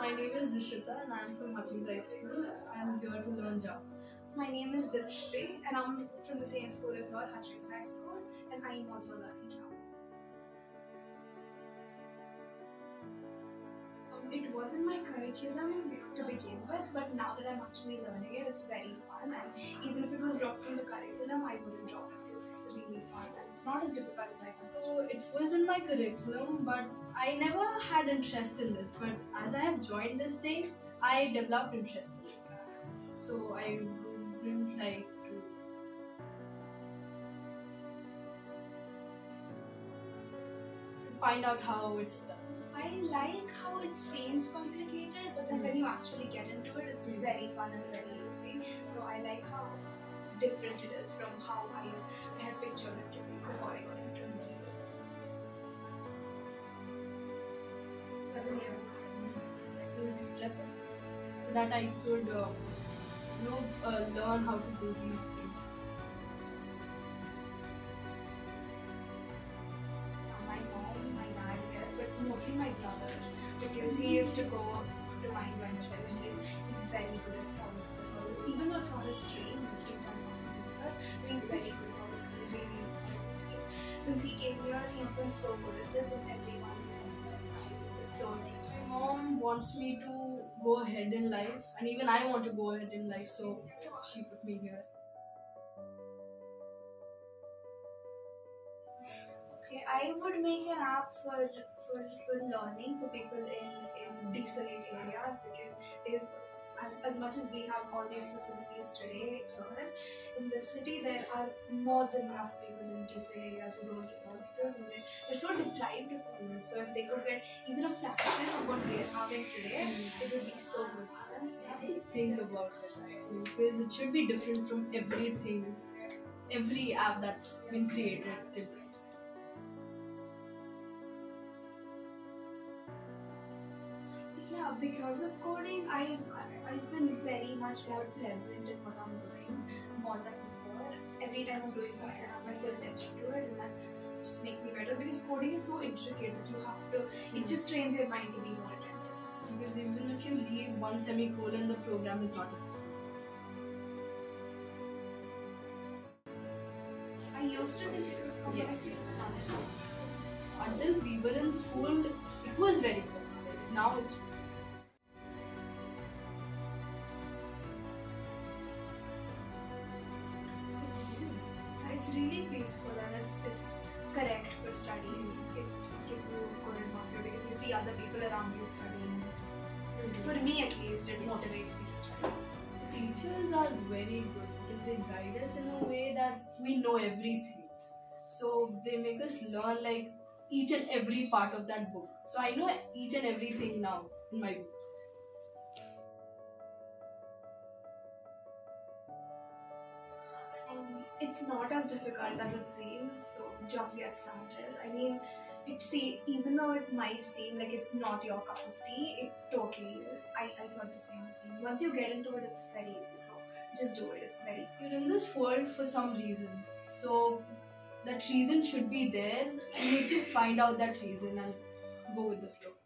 My name is Dishita and I'm from Hutchings High School. I'm here to learn Java. My name is Dipshri and I'm from the same school as well, Hutchings High School, and I am also learning Java. Um, it wasn't my curriculum to begin with, but now that I'm actually learning it, it's very fun. And even if it was dropped from the curriculum, I wouldn't drop it it's really fun and it's not as difficult as I thought. So it was in my curriculum, but I never had interest in this. But as I have joined this thing, I developed interest in it. So I wouldn't like to find out how it's done. I like how it seems complicated, but then when you hmm. actually get into it, it's very fun and very easy. So I like how different it is from how I had pictured it to be before I got into it. Seven years. since prep so that I could uh, know uh, learn how to do these things. My mom, my dad, yes, but mostly my brother because he used to go to Mind Ventures and he's, he's very good at all of the whole, even though it's not his stream, he's me since he came here, he's been so good at this and everyone so nice. My mom wants me to go ahead in life, and even I want to go ahead in life, so she put me here. Okay, I would make an app for for, for learning for people in, in desolate areas because if as, as much as we have all these facilities today here, in the city there are more than enough people in these areas who don't get all of this and they're, they're so deprived of all this. So if they could get even a fraction of what we're having today, it would be so good for them. I have to think about it because it should be different from everything, every app that's been created. Yeah, because of coding, I've I've been very much more present in what I'm doing more than before. Every time I'm doing something, I feel attention to it, and that just makes me better. Because coding is so intricate that you have to. It just trains your mind to be more attentive. Because even if you leave one semicolon, the program is not executed. I used to think it was complicated. Until we were in school, it was very complex. Now It's, peaceful and it's it's correct for studying. It gives you a good atmosphere because you see other people around you studying. just, for me at least, it motivates me to study. The teachers are very good because they guide us in a way that we know everything. So they make us learn like each and every part of that book. So I know each and everything now in my book. It's not as difficult as it seems, so just get started. I mean, it see even though it might seem like it's not your cup of tea, it totally is. I, I thought the same thing. Once you get into it, it's very easy. So just do it. It's very You're in this world for some reason. So that reason should be there. You need to find out that reason and go with the flow.